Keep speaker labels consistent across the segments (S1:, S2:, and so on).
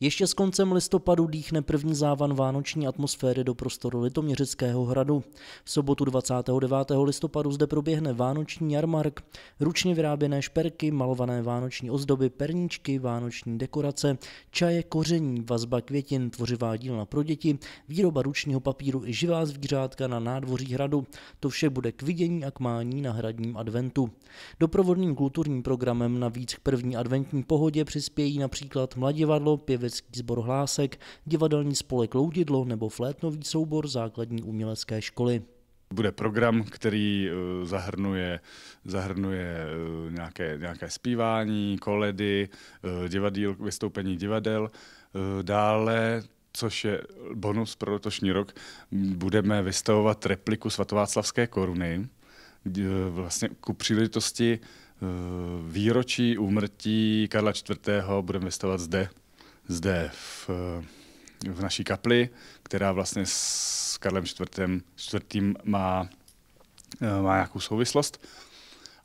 S1: Ještě s koncem listopadu dýchne první závan vánoční atmosféry do prostoru Litoměřického hradu. V sobotu 29. listopadu zde proběhne vánoční jarmark, ručně vyráběné šperky, malované vánoční ozdoby, perníčky, vánoční dekorace, čaje, koření, vazba květin, tvořivá dílna pro děti, výroba ručního papíru i živá zvířátka na nádvoří hradu. To vše bude k vidění a k mání na hradním adventu. Doprovodným kulturním programem navíc k první adventní pohodě přispějí například mladivadlo, pěvy pěvecký sbor Hlásek, divadelní spolek Loudidlo nebo flétnový soubor základní umělecké školy.
S2: Bude program, který eh, zahrnuje, zahrnuje eh, nějaké, nějaké zpívání, koledy, eh, divadíl, vystoupení divadel. Dále což je bonus pro letošní rok, budeme vystavovat repliku svatováclavské koruny, vlastně ku příležitosti výročí úmrtí Karla IV. budeme vystavovat zde zde v, v naší kapli, která vlastně s Karlem IV. čtvrtým má, má nějakou souvislost.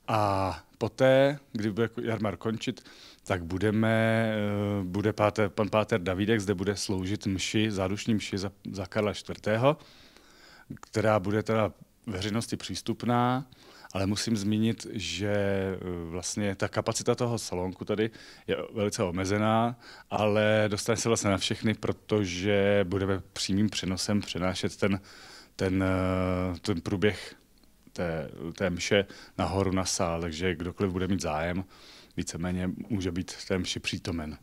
S2: A poté, kdy bude jarmar končit, tak budeme, bude páter, pan páter Davidek zde bude sloužit mši, zádušní mši za, za Karla IV., která bude teda veřejnosti přístupná ale musím zmínit, že eh, vlastně ta kapacita toho salonku tady je velice omezená, ale dostane se vlastně na všechny, protože budeme přímým přenosem přenášet ten, ten, eh, ten průběh té, té mše nahoru na sál, takže kdokoliv bude mít zájem, víceméně může být té mši přítomen.